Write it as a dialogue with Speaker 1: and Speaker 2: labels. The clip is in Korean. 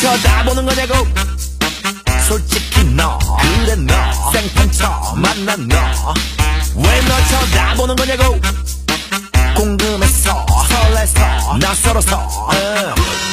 Speaker 1: 쳐다보는 거냐고. 솔직히 너 그래 너 생판 처음 만난 너왜너 쳐다보는 거냐고. 궁금해서 설레서 낯설어서. 응.